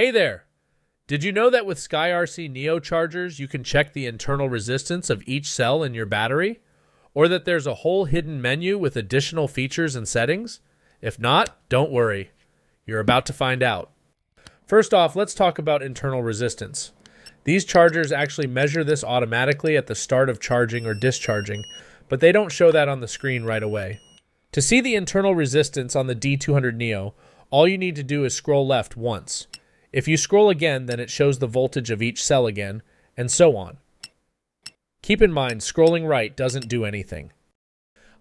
Hey there! Did you know that with SkyRC Neo chargers, you can check the internal resistance of each cell in your battery? Or that there's a whole hidden menu with additional features and settings? If not, don't worry. You're about to find out. First off, let's talk about internal resistance. These chargers actually measure this automatically at the start of charging or discharging, but they don't show that on the screen right away. To see the internal resistance on the D200 Neo, all you need to do is scroll left once. If you scroll again, then it shows the voltage of each cell again, and so on. Keep in mind, scrolling right doesn't do anything.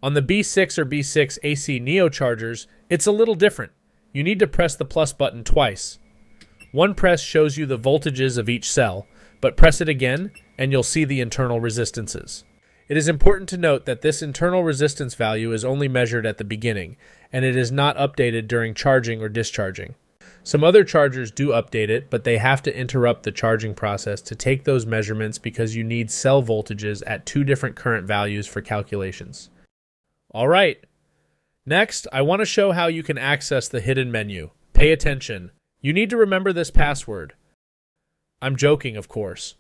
On the B6 or B6 AC Neo chargers, it's a little different. You need to press the plus button twice. One press shows you the voltages of each cell, but press it again and you'll see the internal resistances. It is important to note that this internal resistance value is only measured at the beginning, and it is not updated during charging or discharging. Some other chargers do update it, but they have to interrupt the charging process to take those measurements because you need cell voltages at two different current values for calculations. All right. Next, I want to show how you can access the hidden menu. Pay attention. You need to remember this password. I'm joking, of course.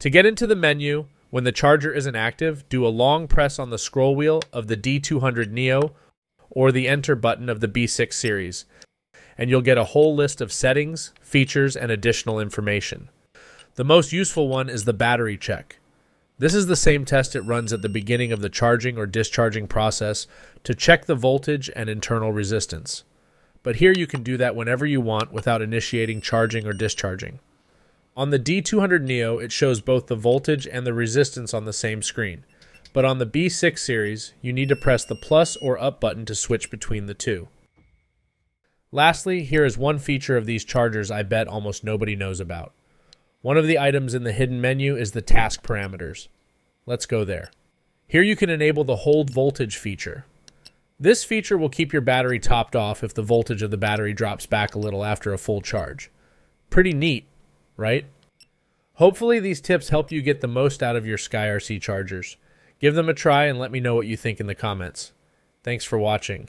To get into the menu, when the charger isn't active, do a long press on the scroll wheel of the D200 Neo or the enter button of the B6 series and you'll get a whole list of settings, features, and additional information. The most useful one is the battery check. This is the same test it runs at the beginning of the charging or discharging process to check the voltage and internal resistance. But here you can do that whenever you want without initiating charging or discharging. On the D200 Neo, it shows both the voltage and the resistance on the same screen. But on the B6 series, you need to press the plus or up button to switch between the two. Lastly, here is one feature of these chargers I bet almost nobody knows about. One of the items in the hidden menu is the task parameters. Let's go there. Here you can enable the hold voltage feature. This feature will keep your battery topped off if the voltage of the battery drops back a little after a full charge. Pretty neat, right? Hopefully these tips help you get the most out of your SkyRC chargers. Give them a try and let me know what you think in the comments. Thanks for watching.